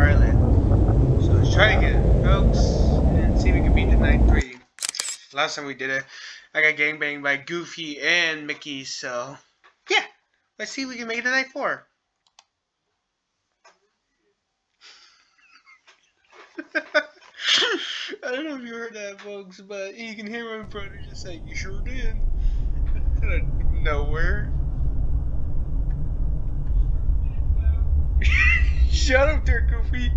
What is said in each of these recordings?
Island. So let's try again, folks, and see if we can beat the night three. Last time we did it, I got gangbanged by Goofy and Mickey, so yeah, let's see if we can make it to night four. I don't know if you heard that, folks, but you can hear my brother just say, "You sure did." Out of nowhere. Shut up there, Goofy.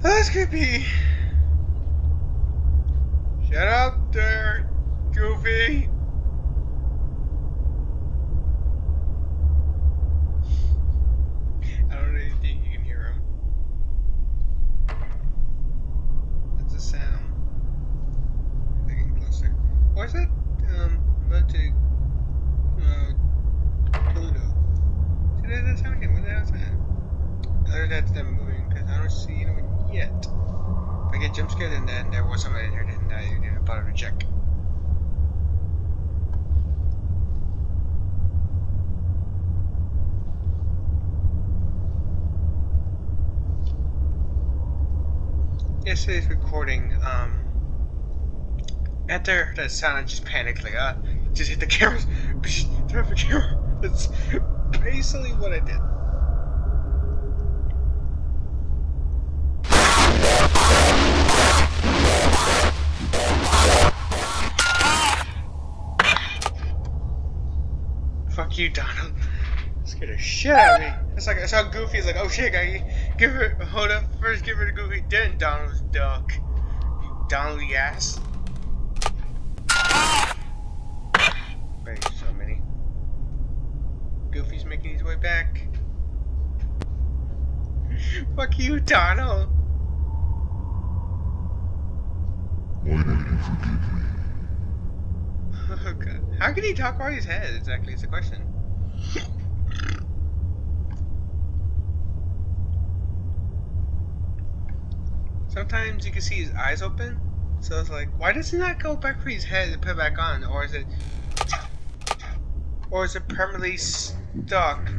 That's creepy. Shut up there, Goofy. I don't think you can hear him. A sound. Getting closer. What is it? Um, about to uh, Pluto. See that, sound again? What the hell is that? Other that's them moving because I don't see anyone yet. If I get jump scared, and then there was somebody there, then I You to bother to check. Yesterday's recording, um, after that sound, I just panicked, like, uh, just hit the cameras, turn off the camera. Basically what I did. Fuck you, Donald. Scared the shit out of me. It's like I saw Goofy. It's like, oh shit, I give her. Hold up. First, give her to Goofy. Then Donald's duck. You Donald ass. Very so many. Goofy's making his way back. Fuck you, Donald. Why don't you forgive me? Oh god. How can he talk while he's head? Exactly, it's a question. Sometimes you can see his eyes open. So it's like, why does he not go back for his head and put it back on? Or is it or is it permanently stuck?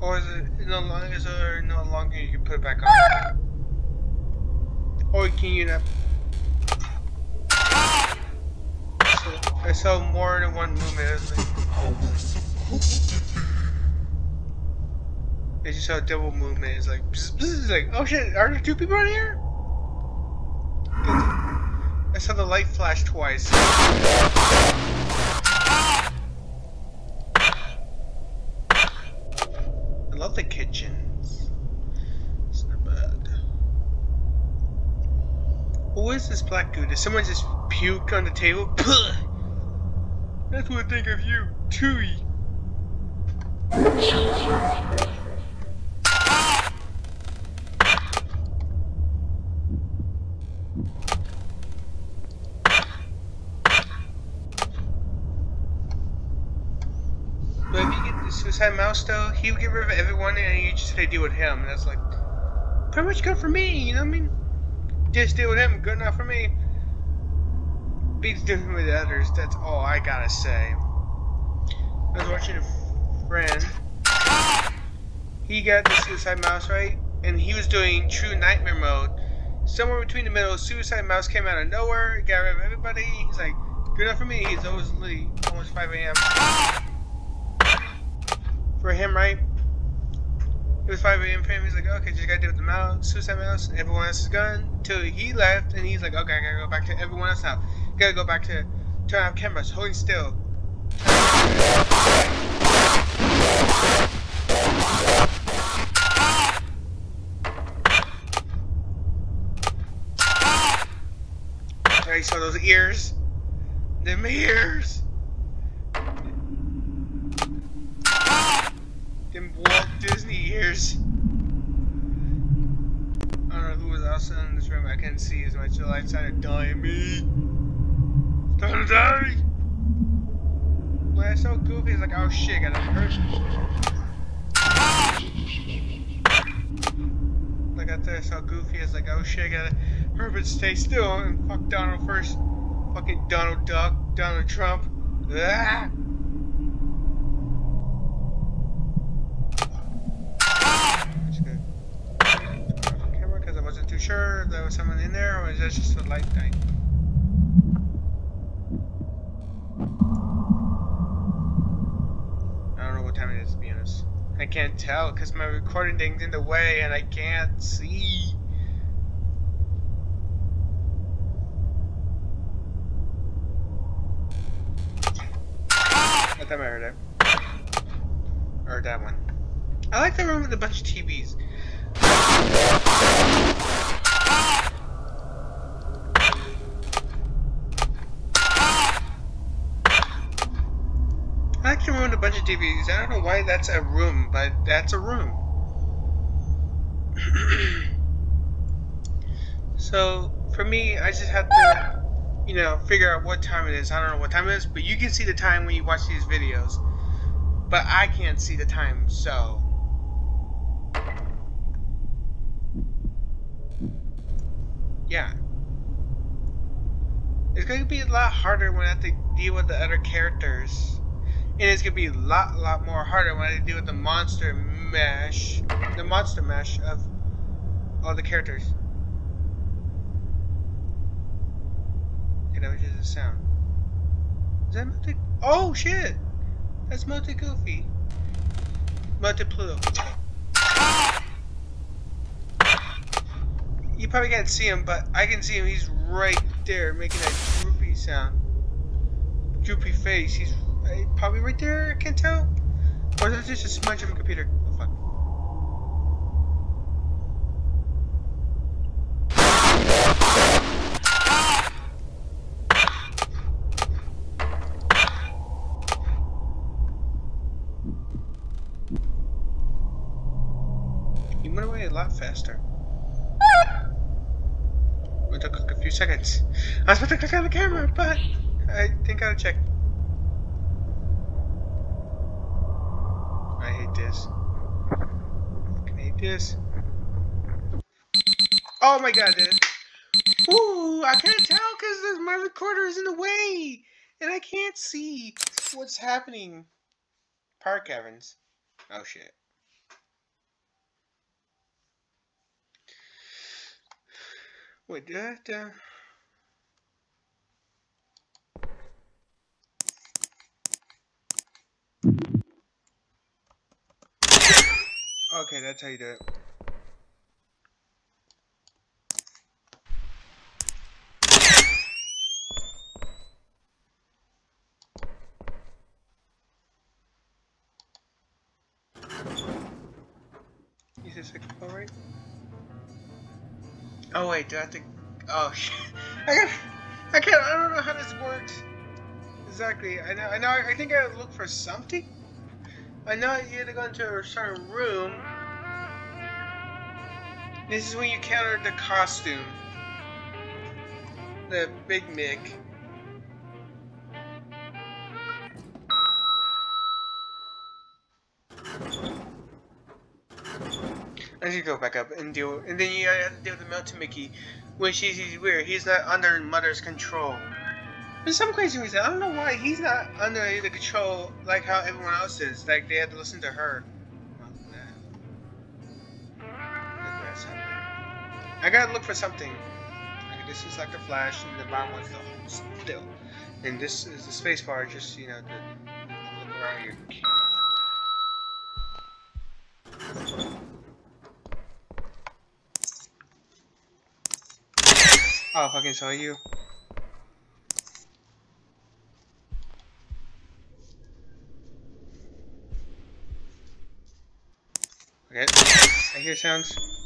Or is it no longer is there no longer you can put it back on? Or can you not I saw more than one movement. It's like, I just saw a double movement. It's like, it's like, oh shit, are there two people in here? I saw the light flash twice. I love the kitchens. It's not bad. This black goo? Did someone just puke on the table? That's what I think of you, Tui. But if you get the Suicide Mouse though, he would get rid of everyone and you just had to deal with him. And that's like, pretty much good for me, you know what I mean? Just with him, good enough for me. Beats dealing with others, that's all I gotta say. I was watching a friend. He got the Suicide Mouse, right? And he was doing True Nightmare mode. Somewhere between the middle, Suicide Mouse came out of nowhere, got rid of everybody. He's like, good enough for me. He's always late, almost 5 a.m. For him, right? It was 5 a.m. him. He's like, okay, just gotta deal with the mouse, Suicide Mouse, everyone else is gone. Till he left, and he's like, okay, I gotta go back to everyone else now. Gotta go back to turn off cameras, holding still. I saw those ears. Them ears. till I decided to die me. It's time to die! Like, it's so goofy, it's like, oh shit, I got a person. Ah! Like, this. How goofy, it's like, oh shit, I gotta Herbert stay still and fuck Donald first. Fucking Donald Duck, Donald Trump. Ah! Ah! Too sure there was someone in there, or is that just a light thing? I don't know what time it is, be honest. I can't tell because my recording thing's in the way and I can't see. I thought I heard it. Or that one. I like the room with a bunch of TVs. I like the room with a bunch of TVs. I don't know why that's a room, but that's a room. so, for me, I just have to, you know, figure out what time it is. I don't know what time it is, but you can see the time when you watch these videos. But I can't see the time, so... Yeah. It's going to be a lot harder when I have to deal with the other characters. And it's to be a lot, lot more harder when I deal with the monster mesh. The monster mesh of all the characters. Okay, that was just a sound. Is that Multi... Oh, shit! That's Multi Goofy. Multi Pluto. You probably can't see him, but I can see him. He's right there, making that droopy sound. Droopy face. He's probably right there. I can't tell. Or is that just a smudge of a computer? Oh, fuck. He went away a lot faster. It took a few seconds. I was about to click on the camera, but I think I'll check. I hate this. Hate this. Oh my god, dude. Ooh, I can't tell because my recorder is in the way. And I can't see what's happening. Park Evans. Oh shit. Wait, did I have to... Okay, that's how you do it. Is this alright? Oh wait, do I have to? Oh shit! I got. I can't. I don't know how this works. Exactly. I know. I know. I think I look for something. I know you had to go into a certain room. This is when you counter the costume. The Big Mick. As you go back up and deal, and then you have to deal with the melted Mickey, which he's, he's weird. He's not under Mother's control. For some crazy reason, I don't know why he's not under the control like how everyone else is. Like they had to listen to her. I gotta look for something. Like, this is like the flash, and the bottom one's the hold still, and this is the space bar. Just you know, to look around your. Oh, fucking saw you. Okay, I hear sounds.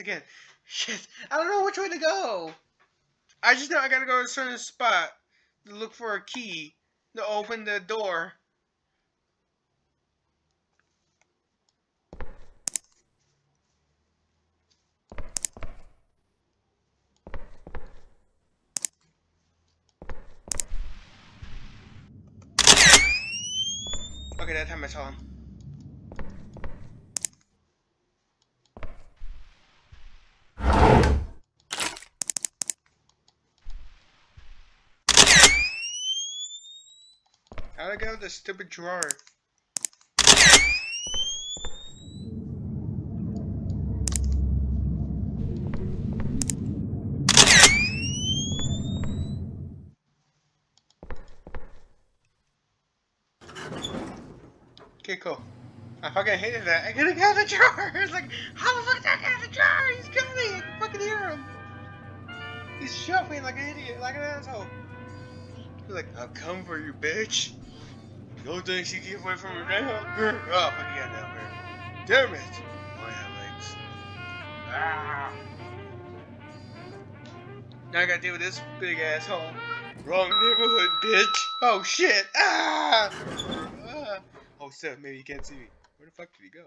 again. Shit, I don't know which way to go. I just know I gotta go to a certain spot to look for a key to open the door. Okay, that time I saw him. How'd I get out of this stupid drawer? Okay, cool. I fucking hated that. I gotta get out of the jar! It's like, how the fuck did I get out of the jar? He's coming! I can fucking hear him! He's shuffling like an idiot, like an asshole. He's like, I'll come for you, bitch. No thanks, you keep away from me now. Oh, fuck yeah, now, man. Damn it! Oh, have legs. Ah! Now I gotta deal with this big asshole. Wrong neighborhood, bitch! Oh shit! Ah! ah. Oh, so maybe you can't see me. Where the fuck did he go?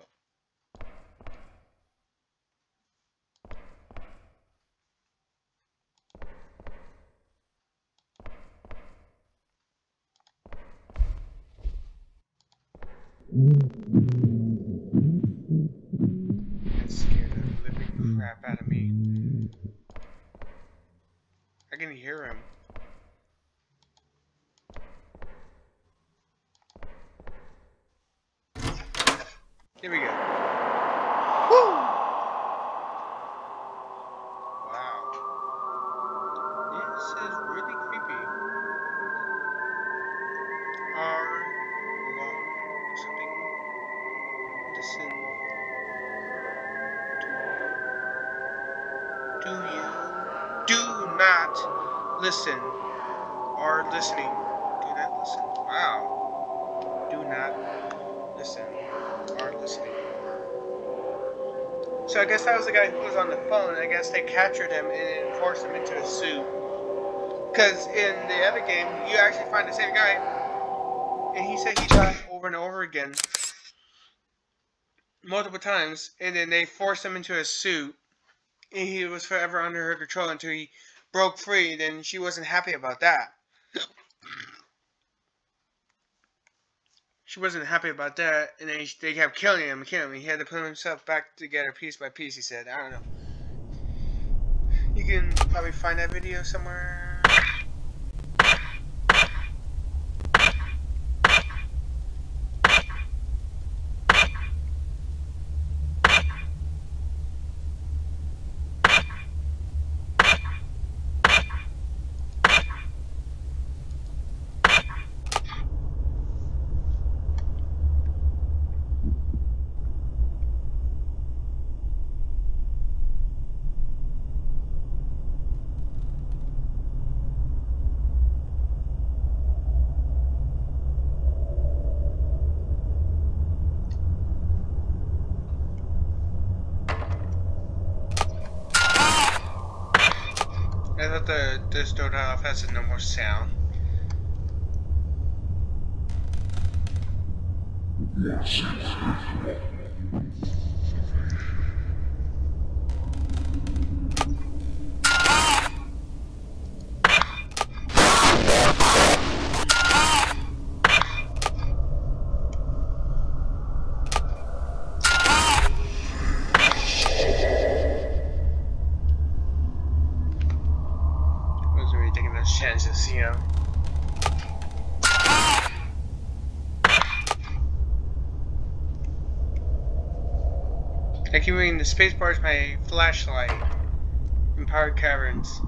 That scared the living crap out of me. I can hear him. Here we go. Listen are listening. Do not listen. Wow. Do not listen. Are listening. So I guess that was the guy who was on the phone. I guess they captured him and forced him into a suit because in the other game you actually find the same guy and he said he died over and over again multiple times, and then they forced him into a suit, and he was forever under her control until he broke free. Then she wasn't happy about that. She wasn't happy about that, and then they kept killing him, and killing him. He had to put himself back together piece by piece. He said, "I don't know." You can probably find that video somewhere. I thought the this door off has no more sound. wasn't really taking those chances, you know. Moving the spacebar is my flashlight in Powered Caverns.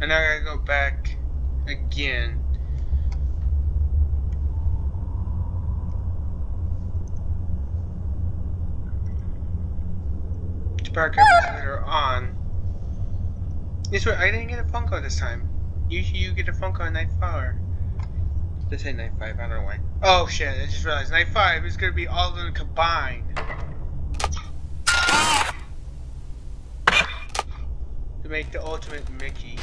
And now I gotta go back again. To Powered Caverns are on. This way, I didn't get a Funko this time. Usually you get a Funko on night four. This ain't night five, I don't know why. Oh shit, I just realized night five is gonna be all of them combined. To make the ultimate Mickey.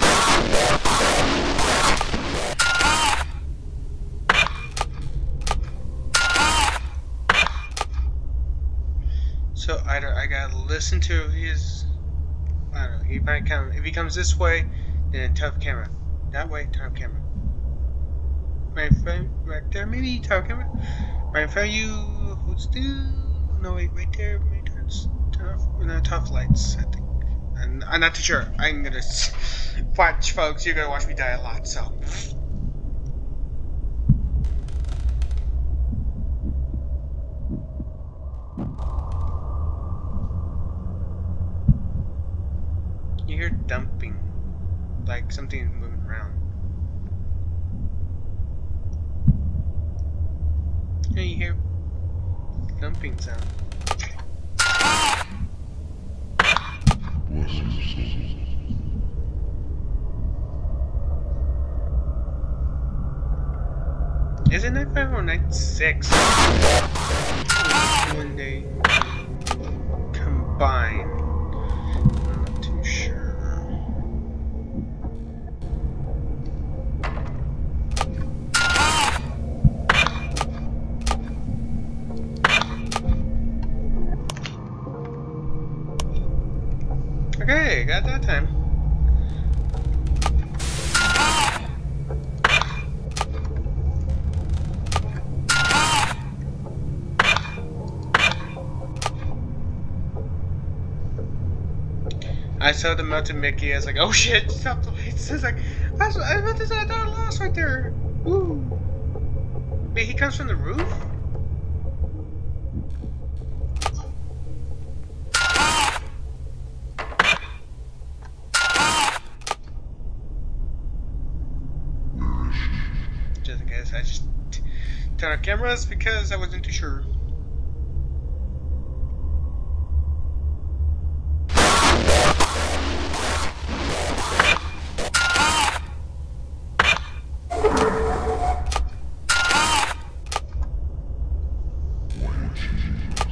So either I gotta listen to his I don't know, he might come. If he comes this way, then off camera. That way, turn camera. In front, right there, maybe off camera. Right in front of you, hold still. No, wait, right there, maybe off. No, off lights, I think. And I'm not too sure. I'm gonna watch, folks. You're gonna watch me die a lot, so. You hear dumping, like something moving around. Yeah, you hear dumping sound. Bless your soul. Is it night five or night six? When they combine. I saw the melted Mickey. I was like, oh shit, stop the lights. I was like, I was, I about to say, I thought I lost right there. Woo. Wait, he comes from the roof? Just in case, I just turned on cameras because I wasn't too sure. Why would she do this?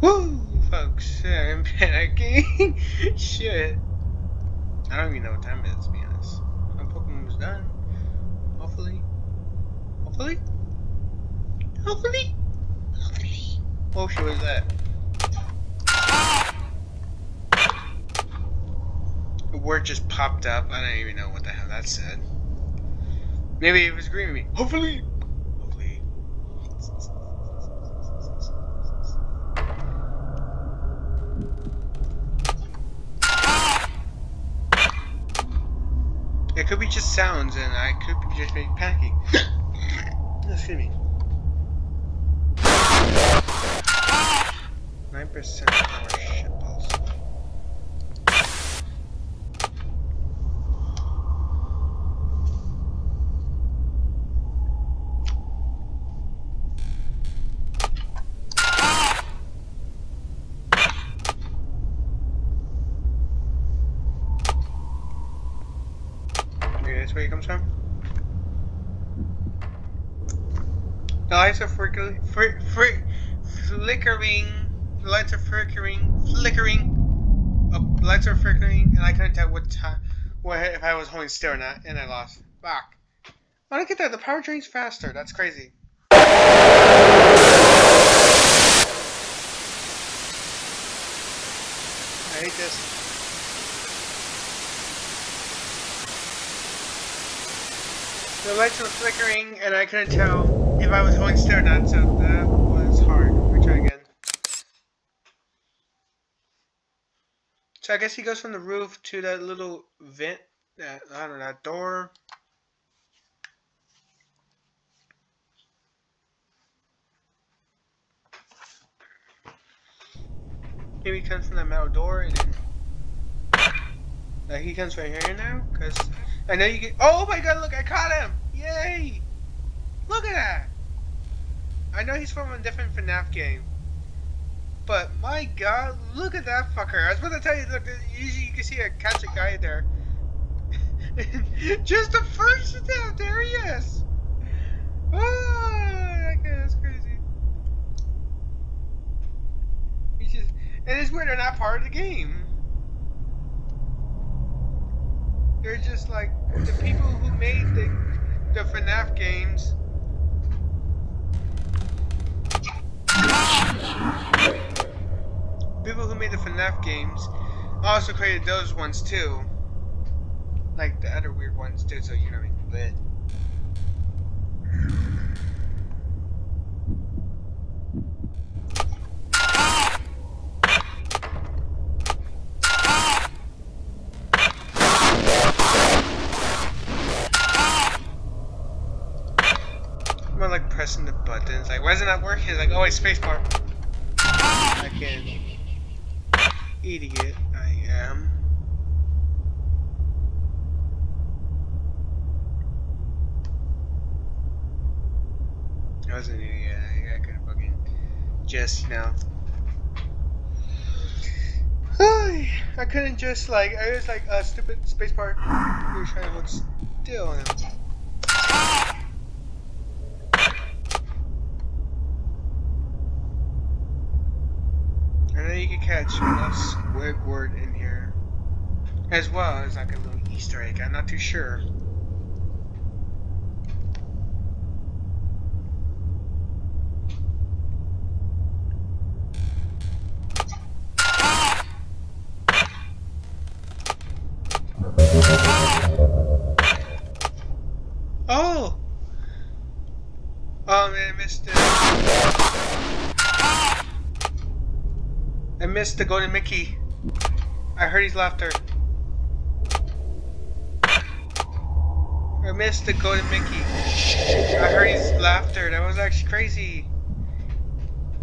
Woo, folks, Shit. I don't even know what time it is, to be honest. My Pokemon was done. Hopefully. Hopefully? Hopefully? Hopefully. Oh what is that? A word just popped up. I don't even know what the hell that said. Maybe it was agreeing with me. Hopefully. Hopefully. Could be just sounds, and I could be just be panicking. Excuse me. Nine percent more shit balls. Okay, that's where he comes from. The lights are flickering, flickering. Lights are flickering, flickering. Oh, lights are flickering, and I couldn't tell what time, what if I was holding still or not, and I lost. Fuck. I don't get that. The power drains faster. That's crazy. I hate this. The lights were flickering, and I couldn't tell if I was or not, so that was hard. We try again. So I guess he goes from the roof to that little vent, that, I don't know, that door. Maybe he comes from that metal door and then... Uh, he comes right here now, because I know you get... Oh my god, look, I caught him! Yay! Look at that! I know he's from a different FNAF game. But my god, look at that fucker. I was about to tell you, look, usually you can see a catch a guy there. Just the first step, there he is! Oh, that guy is crazy. He's just, and it's weird they're not part of the game. They're just like the people who made the the FNAF games. People who made the FNAF games also created those ones too. Like the other weird ones too, so you know what I mean. But I'm like pressing the buttons. Like, why is it not working? Like, oh, it's spacebar. Can. Idiot, I am. I was an idiot. I, I could have fucking just, you know. I couldn't just like I was like a stupid spacebar. You were trying to hold still. And... And can catch a Squidward in here. As well as like a little Easter egg. I'm not too sure. Oh! Oh man, I missed it. I missed the golden Mickey. I heard his laughter. I missed the golden Mickey. I heard his laughter. That was actually crazy.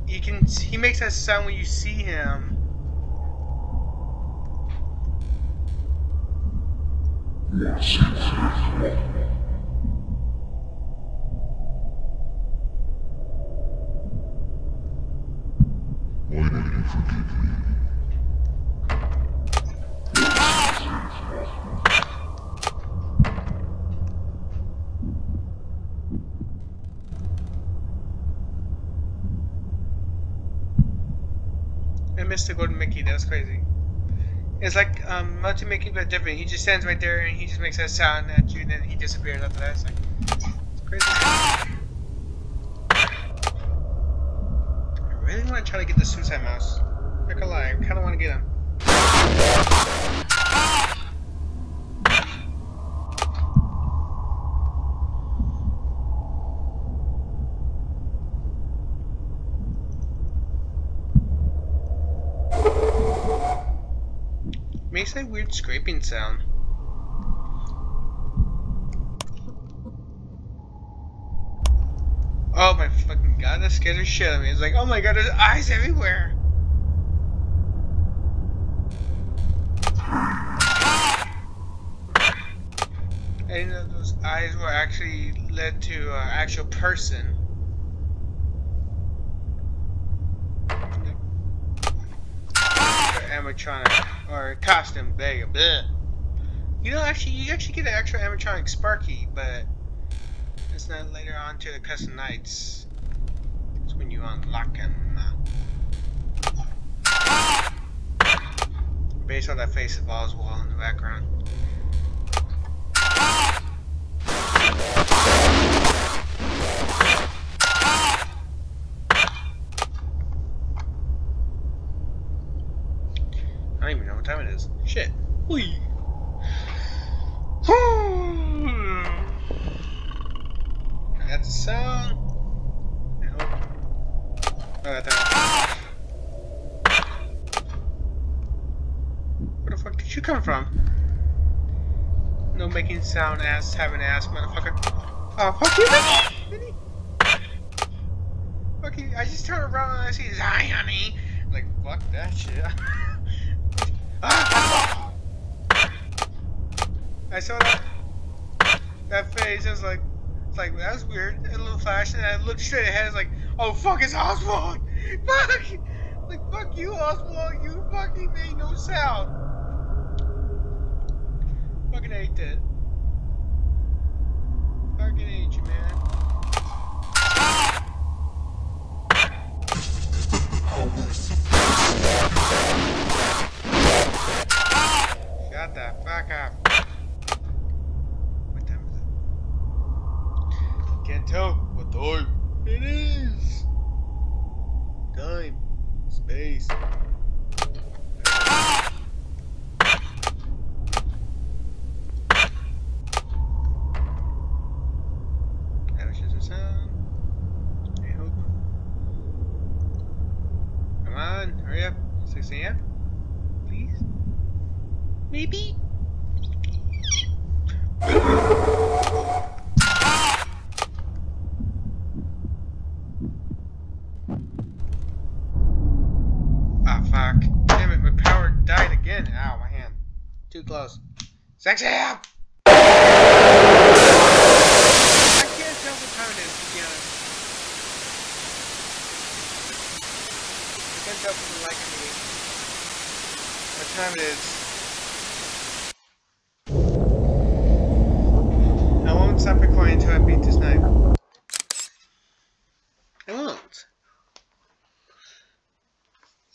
You can he makes that sound when you see him. Why the golden Mickey. That was crazy. It's like um, Multi Mickey, but different. He just stands right there and he just makes that sound at you, and then he disappears after that. It's like it's crazy. I really want to try to get the Suicide Mouse. Not gonna lie, I kind of want to get him. Makes that weird scraping sound. Oh my fucking god, that scared the shit out of me. It's like, oh my god, there's eyes everywhere. I didn't know those eyes were actually led to an actual person. animatronic or costume. There you know, actually, you actually get an actual animatronic Sparky, but it's not later on to the custom nights. You unlock him. Based on that face of Oswald in the background. I don't even know what time it is. Shit. Whee. I got the sound. No. Oh, I got that. Where the fuck did you come from? No making sound ass having ass motherfucker. Oh fuck you! Fuck you, I just turn around and I see honey. Like fuck that shit. Ah! I saw that that face. I was like, it's like that's weird. A little flash, and I looked straight ahead. It's like, oh fuck, it's Oswald. Fuck. Like fuck you, Oswald. You fucking made no sound. Fucking hate that. Fucking hate you, man. Shut the fuck up. can't tell what time it is. Time. Space. That was just a sound. I hope. Come on, hurry up. 6 a.m. Please? Maybe? Ah, fuck. Damn it, my power died again. Ow, my hand. Too close. 6 a.m. I can't tell what time it is, to be honest. I can't tell from the light of me what time it is. I won't stop recording until I beat this night. I won't.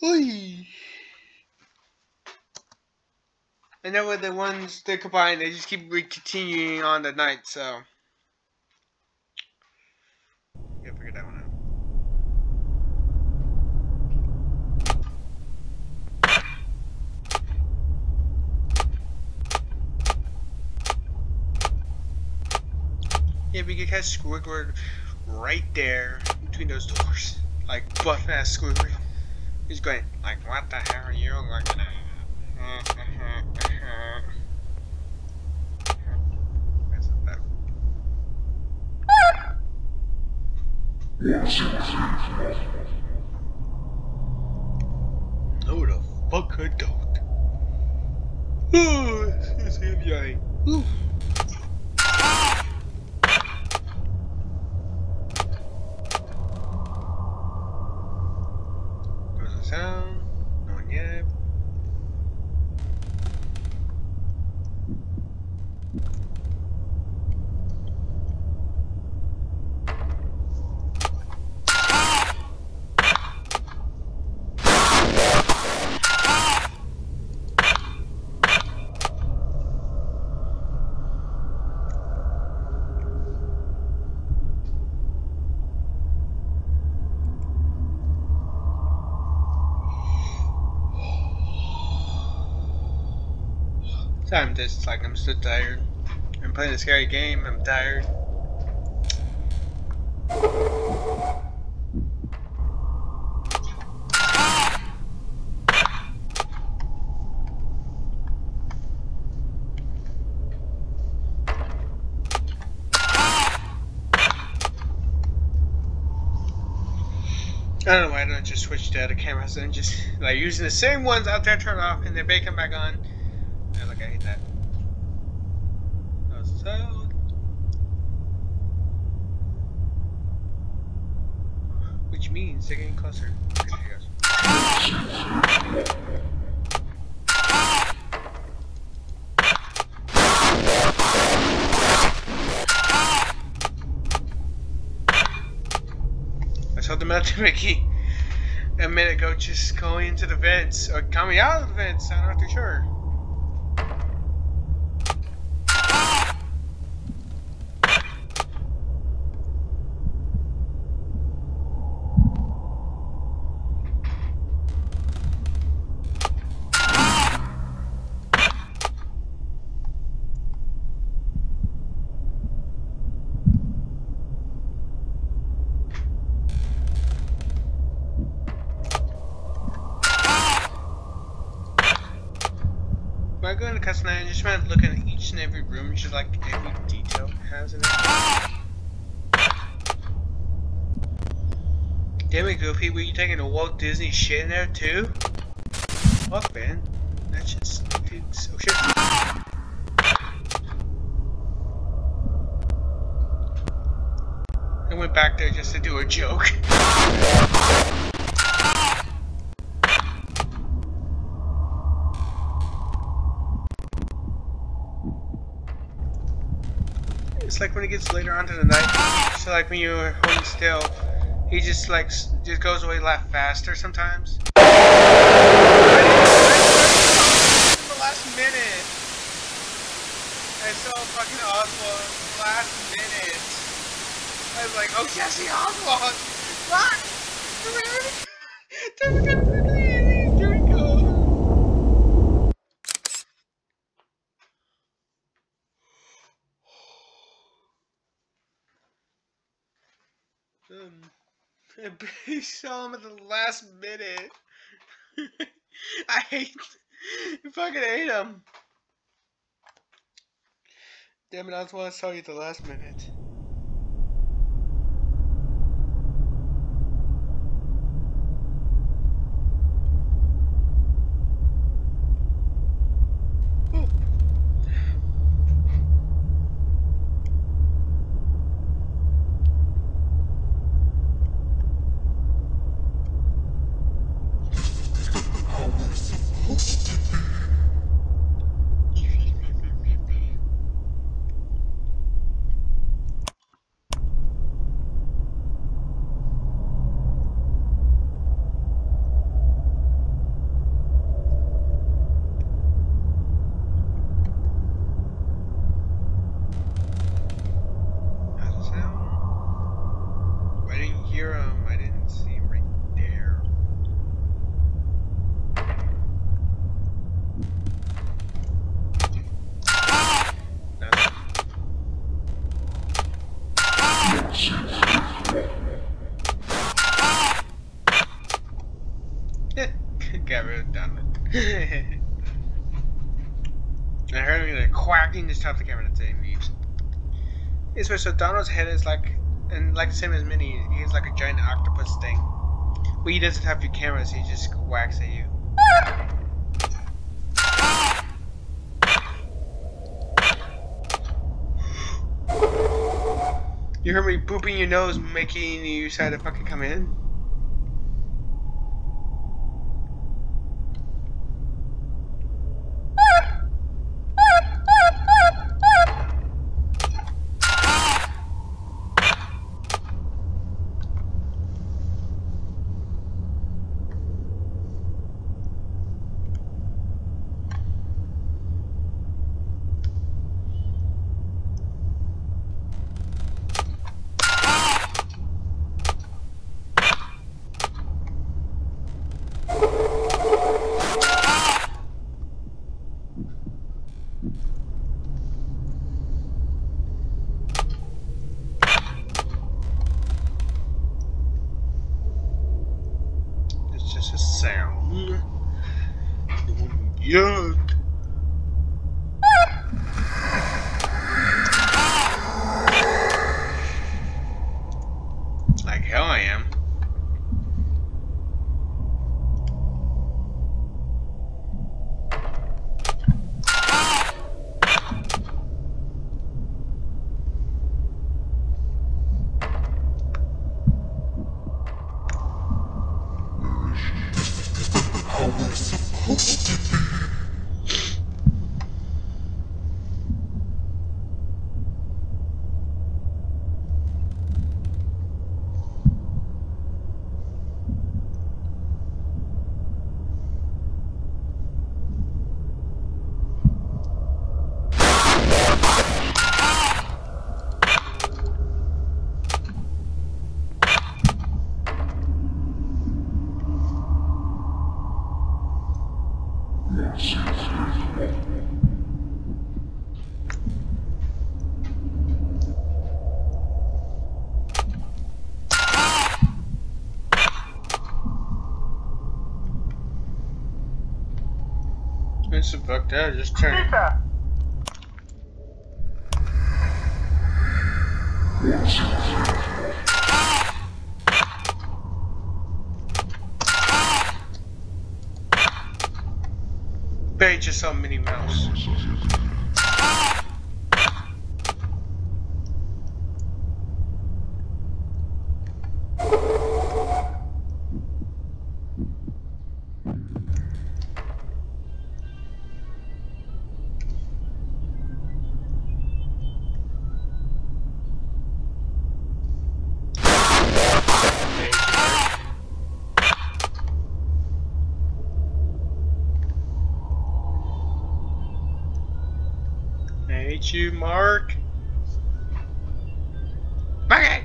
Oy. I know with the ones they combine, they just keep continuing on the night, so. Gotta figure that one out. Yeah, we can catch Squidward right there between those doors. Like buff ass Squidward. He's going like, what the hell are you looking at? No, the fuck I don't. Oh, him, yay. Ooh. Goes the sound. No one yet. So I'm just like I'm so tired. I'm playing a scary game. I'm tired. I don't know why I don't just switch to other cameras and just like using the same ones out there turn off and then they come back on. I hate that. So which means they're getting closer. I them not to Mickey a minute ago just going into the vents or coming out of the vents, I'm not too sure. I go into custom I just want to look at each and every room, just like every detail has in it. Damn it, Goofy, were you taking a Walt Disney shit in there too? Fuck, man. That shit's so oh, shit. I went back there just to do a joke. Like when it gets later on to the night. So like when you're holding still, he just like just goes away a lot faster sometimes. I didn't- the last minute. I saw fucking Oswald last minute. I was like, oh, Jesse Oswald! What? There we go. Um, I saw him at the last minute. I hate, I fucking hate him. Damn it, I just want to tell you at the last minute. Ooh. How's it sound? I didn't hear him. I didn't see him right there. Nothing. Got rid of Donovan. I heard him like quacking to stop the camera and say leaves. So Donald's head is like, and like the same as Minnie, he's like a giant octopus thing. But he doesn't have your cameras, he just whacks at you. You heard me booping your nose, making you decide to fucking come in? It's fucked out, just turn. Pizza! Bet you just saw Minnie Mouse. You, Mark. Okay.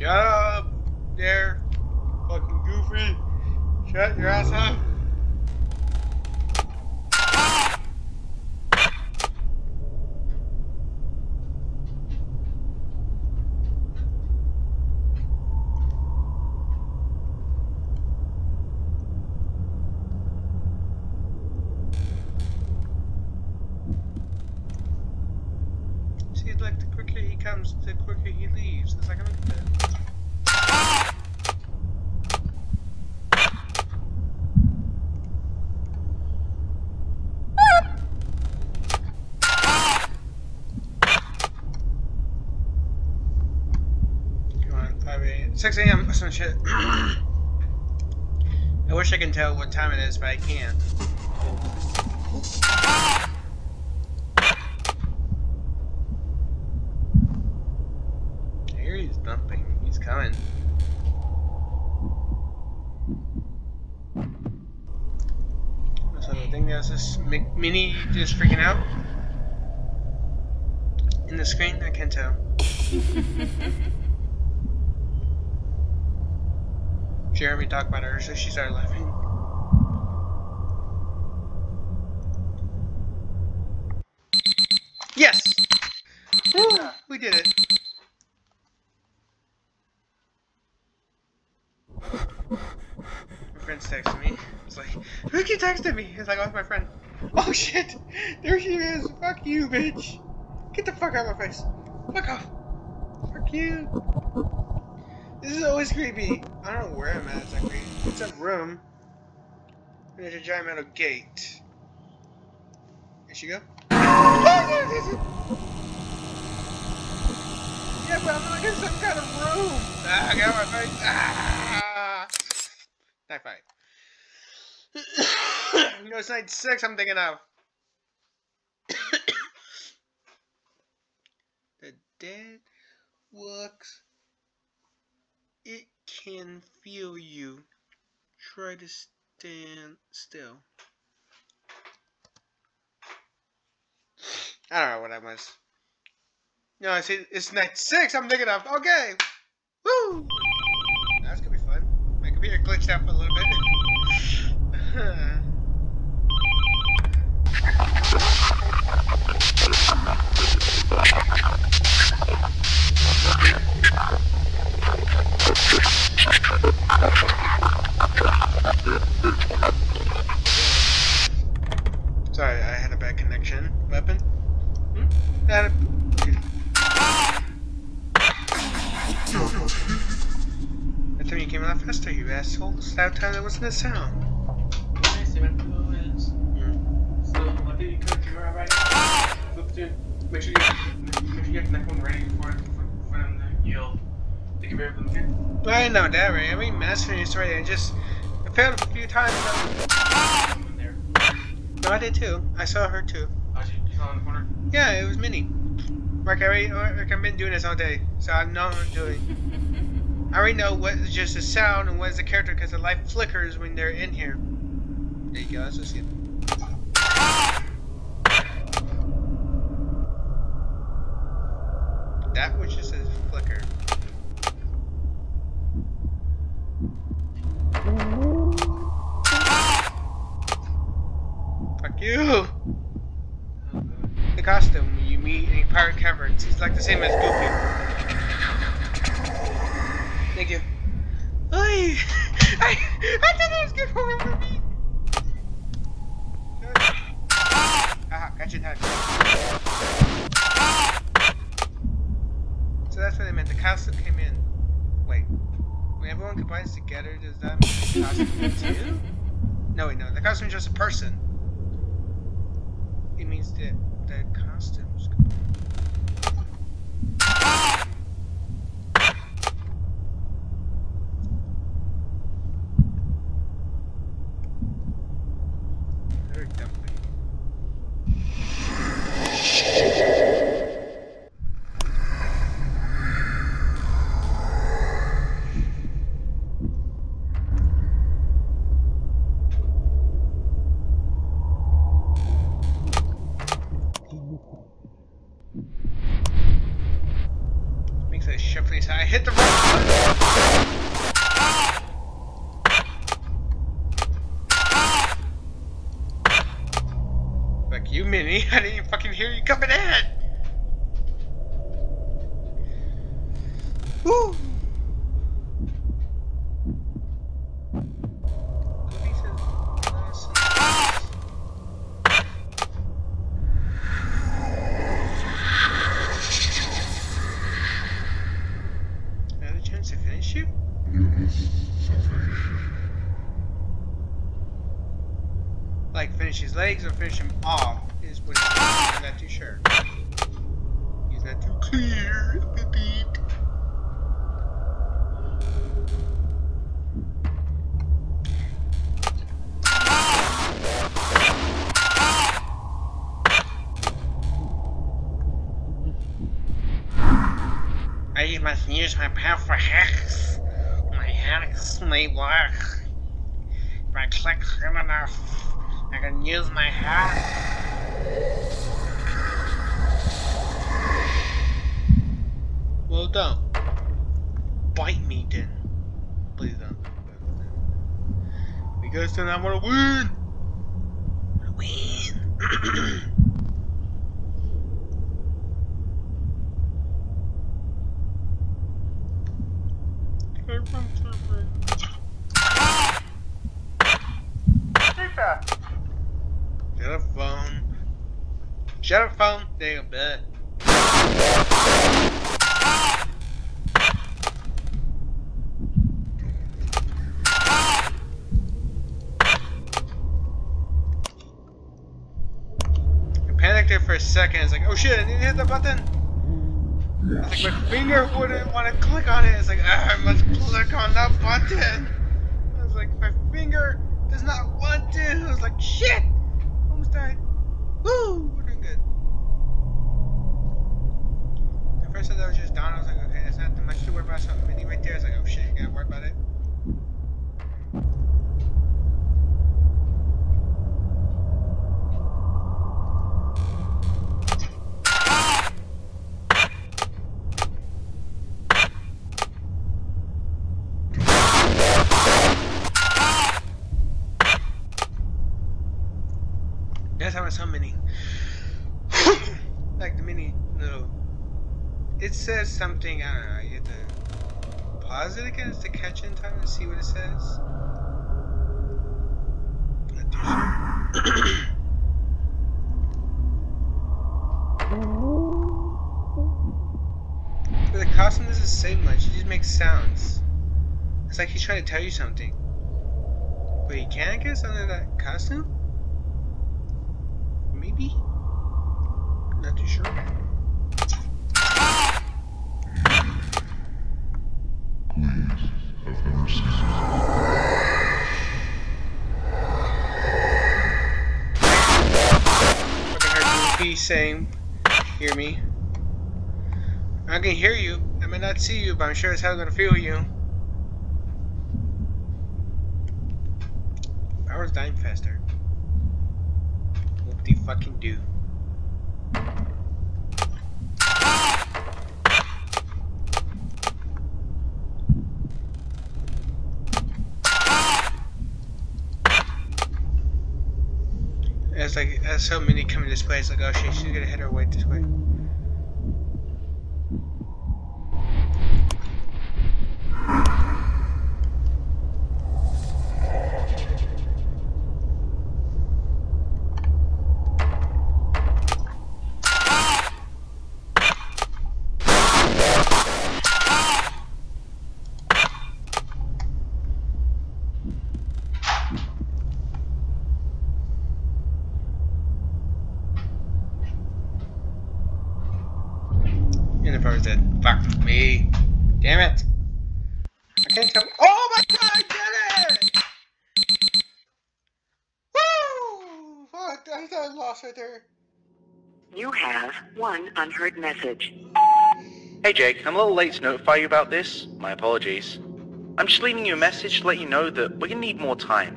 Shut up! There! Fucking goofy! Shut your ass up! See, like, the quicker he comes, the quicker he leaves. It's like, look at. Come on, 5 a.m. 6 a.m. or some shit. I wish I can tell what time it is, but I can't. I hear he's dumping. He's coming. So the thing that's this Minnie just freaking out in the screen. I can't tell. Jeremy talked about her, so she started laughing. Yes! Woo! We did it. My friend's texting me. It's like, Ricky texted me. It's like, oh, it's my friend. Oh shit! There she is! Fuck you, bitch! Get the fuck out of my face! Fuck off! Fuck you! This is always creepy. I don't know where I'm at exactly. It's a room. There's a giant metal gate. Here she go. Yeah, but I'm like in some kind of room. Ah, out of my face. Ah! Night fight. no, it's night six I'm thinking of. the dead looks. It can feel you. Try to stand still. I don't know what I was. No, I see it's night six I'm thinking of. Okay. Woo! That's gonna be fun. My computer glitched out for a little bit. Sorry, I had a bad connection. Weapon? Hmm? Had a- I thought you came a faster, you asshole. It's that time there wasn't a sound. Okay, so when people is so I think you could figure out right. Flip to make sure you make sure you get the next one ready for for, for them to yield. Take care of them, okay? I know that, right? I mean, mastering is right. I just I failed a few times. but- there. No, I did too. I saw her too. Oh, you, you saw in the corner. Yeah, it was Minnie. Mark, I already, like, I've been doing this all day, so I know what I'm doing. I already know what is just a sound and what is the character because the light flickers when they're in here. There you go. That's just it. That which just says flicker. Fuck you! Oh, good. The costume you meet in Caverns. He's like the same as Goofy. Thank you. Ay! I, I thought it was good for me. Good. Haha, got you in. So that's what they meant. The costume came in. Wait. When everyone combines together, does that mean the costume too? No, wait, no. The costume is just a person. It means that the costumes. They're dumping. Okay, so I hit the wrong button. Fuck you, Minnie. I didn't even fucking hear you coming in. Woo! Another chance to finish you? Like finish his legs or finish him off is what he's I'm not too sure. He's not too clear. Beep. I must use my powerful hacks. My hacks may work. If I click him enough, I can use my hack. Well, don't. Bite me then. Please don't. Because then I want to win. Win. Shut up, phone. Shut up, phone. There you go, bud. I panicked there for a second. It's like, oh shit, I need to hit the button. It's like my finger wouldn't want to click on it. It's like, ah, I must click on that button. I was like, my finger does not want to. I was like, shit. Almost died. Woo, we're doing good. At first I thought it was just Dawn. I was like, okay, that's not too much to worry about. So Minnie right there. I was like, oh shit, you gotta worry about it. That's how I saw Minnie. like the Minnie little. It says something, I don't know, you have to pause it again to catch in time to see what it says. The costume doesn't say much, it just makes sounds. It's like he's trying to tell you something. But he can't guess, under that costume? Maybe? Not too sure. Saying, hear me. I can hear you. I may not see you, but I'm sure as hell gonna feel you. I was dying faster. What do you fucking do? It's like, there's so many coming this way, it's like, oh shit, she's gonna hit her way this way. And if I was dead, fuck me. Damn it. I can't tell. Oh my god, I did it! Woo! Fuck, I thought I lost right there. You have message. Hey Jake, I'm a little late to notify you about this. My apologies. I'm just leaving you a message to let you know that we're gonna need more time.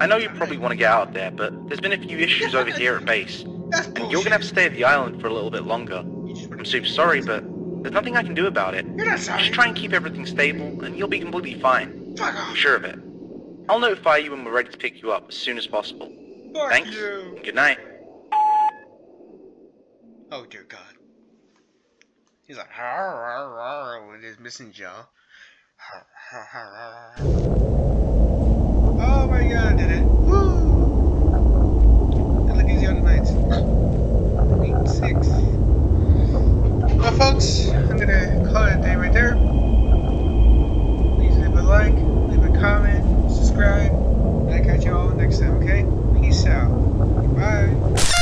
I know you probably want to get out of there, but there's been a few issues over here at base, and you're gonna have to stay at the island for a little bit longer. I'm super sorry, but There's nothing I can do about it. You're not sorry. Just try and keep everything stable, and you'll be completely fine. Fuck I'm off. sure of it. I'll notify you when we're ready to pick you up as soon as possible. Fuck Thanks, you. good night. Oh dear God. He's like, har, har, har, with his missing jaw. Har, har, har, har. Oh my god, I did it. Woo! And look, he's on the ninth. Eight, six. Well, folks, I'm gonna call it a day right there. Please leave a like, leave a comment, subscribe, and I'll catch you all next time, okay? Peace out. Bye.